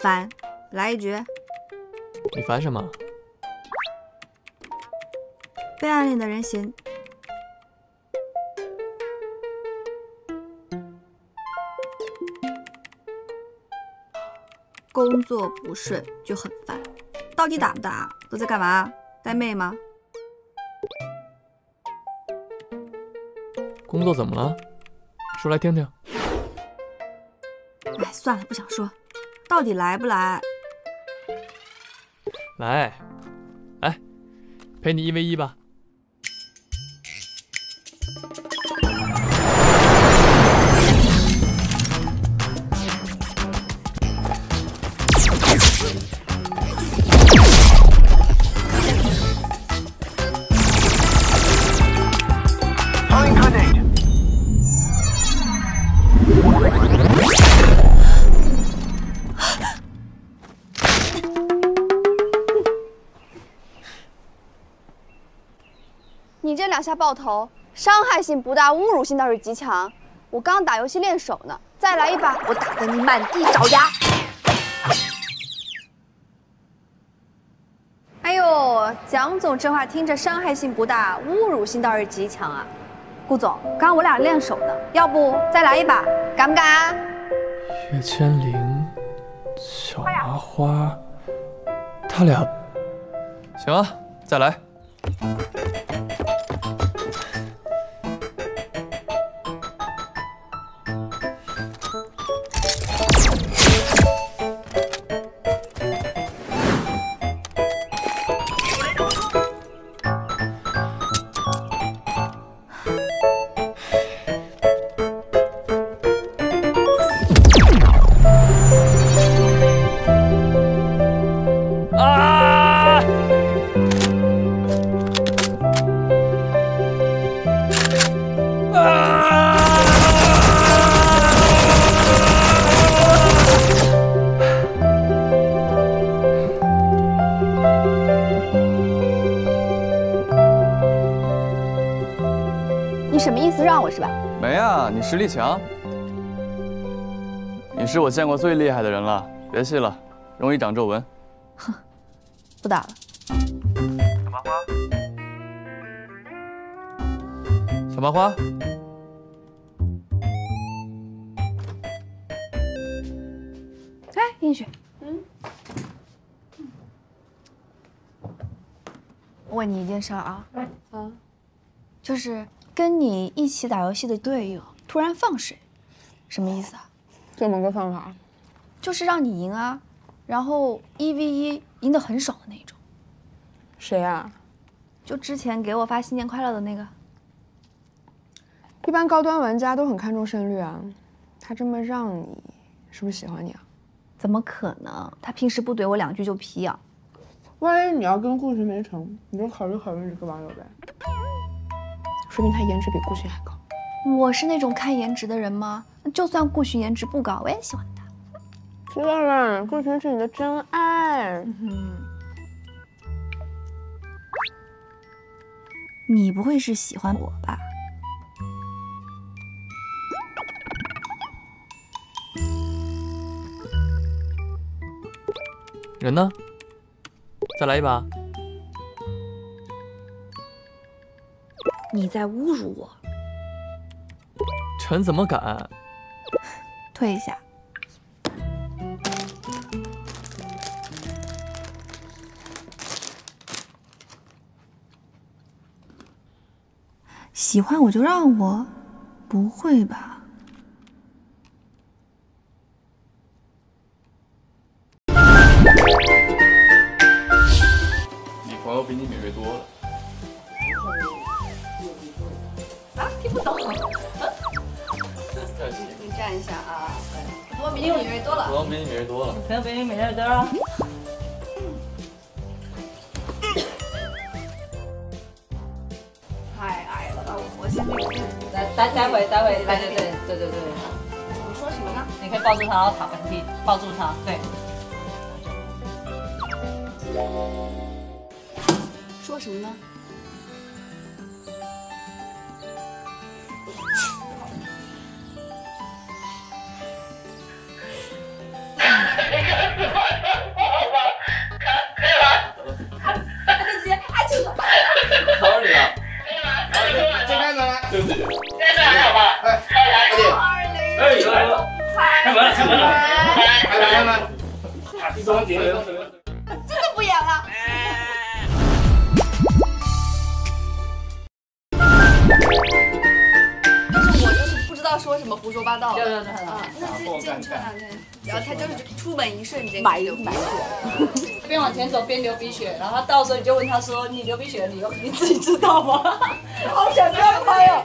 烦，来一局。你烦什么？被暗恋的人嫌工作不顺就很烦，到底打不打？都在干嘛？带妹吗？工作怎么了？说来听听。哎，算了，不想说。到底来不来？来，来，陪你一 v 一吧。你这两下爆头，伤害性不大，侮辱性倒是极强。我刚打游戏练手呢，再来一把，我打得你满地找牙。哎呦，蒋总这话听着伤害性不大，侮辱性倒是极强啊。顾总，刚刚我俩练手呢，要不再来一把，敢不敢？岳千灵，小麻花，他俩，行啊，再来。什么意思？让我是吧？没啊，你实力强，你是我见过最厉害的人了。别气了，容易长皱纹。哼 不打了。小麻花，小麻花，哎，映雪，嗯，问你一件事儿啊，啊，就是跟你一起打游戏的队友突然放水，什么意思啊？怎么个放法？就是让你赢啊，然后一 v 一赢得很爽的那种。谁啊？就之前给我发新年快乐的那个。一般高端玩家都很看重胜率啊。他这么让你，是不是喜欢你啊？怎么可能？他平时不怼我两句就皮痒。万一你要跟顾寻没成，你就考虑考虑这个网友呗。说明他颜值比顾寻还高。我是那种看颜值的人吗？就算顾寻颜值不高，我也喜欢他。知道了，顾寻是你的真爱。嗯，你不会是喜欢我吧？人呢？再来一把。你在侮辱我，臣怎么敢？退下。喜欢我就让我？不会吧？你朋友比你敏锐多了。你站一下啊。我比你敏锐多了。朋友比你敏锐多了。朋友比你敏锐多了。太矮了吧，我现在有点。待待待会待会，对对对对对对，你说什么呢？你可以抱住他，然后打喷嚏，抱住他，对。说什么呢？开门，开门了！开门，开门！第三节，真的不演了。说什么胡说八道。对对对啊，那这这穿两天，然后他就是出门一瞬间买流鼻血。边往前走边流鼻血，然后他到时候你就问他说：“你流鼻血的理由你自己知道吗？” 好想这样拍哦。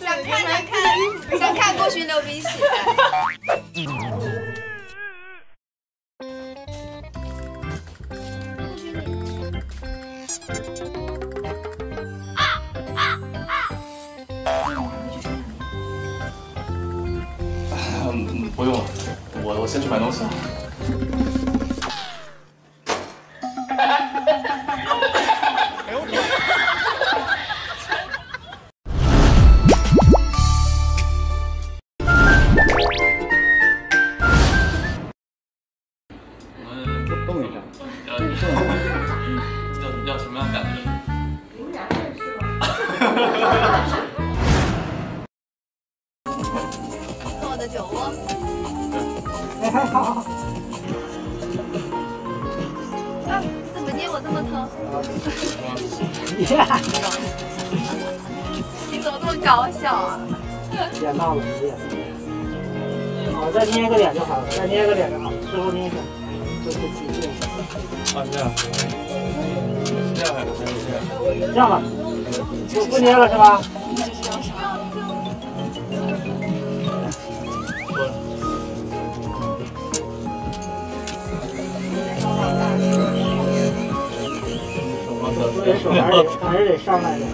想看想看想看郭勋流鼻血。我我先去买东西了。你怎么这么搞笑啊？脸到了，脸。好，再捏个脸就好了，再捏个脸就好，师傅捏一下，就是几遍。啊，这样，这样，这样。这样吧，不不捏了是吧？对手还是得还是得上来的。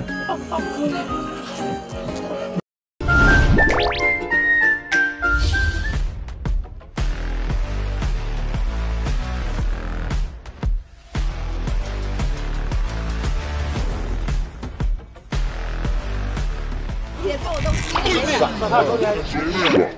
别动东西！